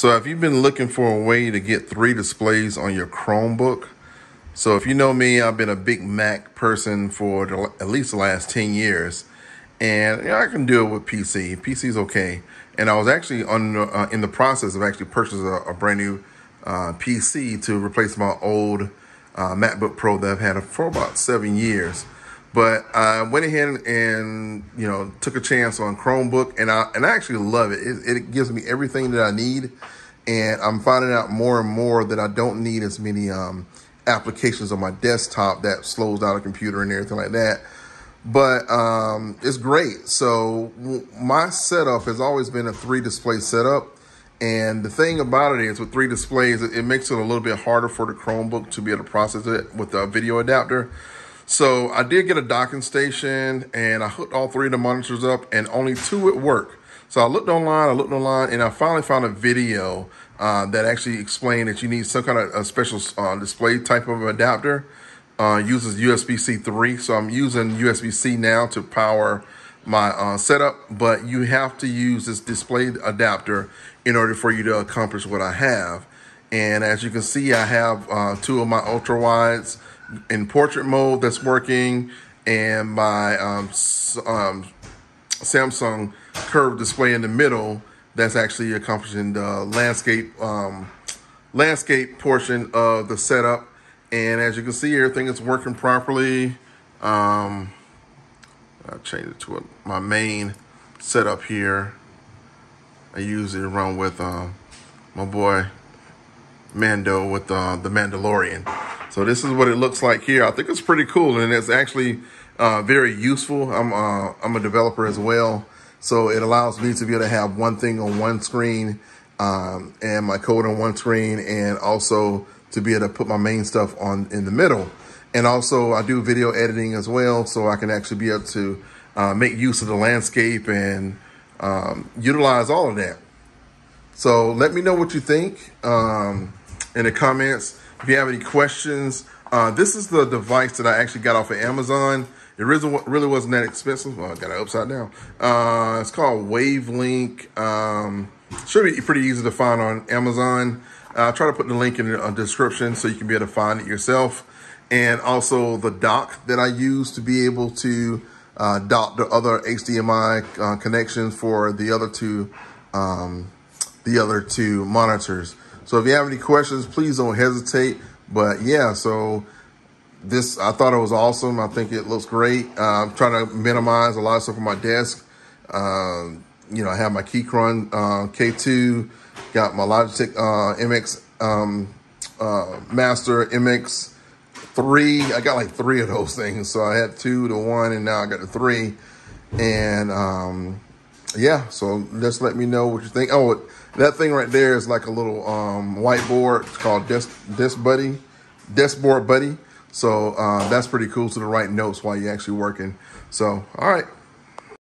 So if you've been looking for a way to get three displays on your Chromebook, so if you know me, I've been a big Mac person for the, at least the last 10 years. And you know, I can do it with PC. PC's okay. And I was actually on uh, in the process of actually purchasing a, a brand new uh, PC to replace my old uh, MacBook Pro that I've had for about seven years. But I went ahead and you know took a chance on Chromebook, and I and I actually love it. It, it gives me everything that I need, and I'm finding out more and more that I don't need as many um, applications on my desktop that slows down a computer and everything like that. But um, it's great. So my setup has always been a three display setup. And the thing about it is with three displays, it, it makes it a little bit harder for the Chromebook to be able to process it with a video adapter. So I did get a docking station and I hooked all three of the monitors up and only two would work. So I looked online, I looked online, and I finally found a video uh, that actually explained that you need some kind of a special uh, display type of adapter. Uh, uses USB-C 3, so I'm using USB-C now to power my uh, setup, but you have to use this display adapter in order for you to accomplish what I have. And as you can see, I have uh, two of my ultra wides in portrait mode that's working, and my um, um, Samsung curved display in the middle that's actually accomplishing the landscape um, landscape portion of the setup. And as you can see, everything is working properly. Um, I'll change it to a, my main setup here. I usually run with uh, my boy Mando with uh, the Mandalorian. So this is what it looks like here. I think it's pretty cool and it's actually uh, very useful. I'm, uh, I'm a developer as well. So it allows me to be able to have one thing on one screen um, and my code on one screen and also to be able to put my main stuff on in the middle. And also I do video editing as well. So I can actually be able to uh, make use of the landscape and um, utilize all of that. So let me know what you think um, in the comments. If you have any questions, uh, this is the device that I actually got off of Amazon. It really, wasn't that expensive. Well, I got it upside down. Uh, it's called Wavlink. Um, should be pretty easy to find on Amazon. I'll try to put the link in the uh, description so you can be able to find it yourself. And also the dock that I use to be able to uh, dock the other HDMI uh, connections for the other two, um, the other two monitors. So if you have any questions, please don't hesitate. But yeah, so this, I thought it was awesome. I think it looks great. Uh, I'm trying to minimize a lot of stuff on my desk. Um, you know, I have my Keychron uh, K2, got my Logitech uh, MX um, uh, Master MX three. I got like three of those things. So I had two to one, and now I got the three. And um, yeah, so just let me know what you think. Oh, that thing right there is like a little um, whiteboard. It's called Desk, Desk Buddy, Deskboard Buddy. So uh, that's pretty cool to the write notes while you're actually working. So, all right.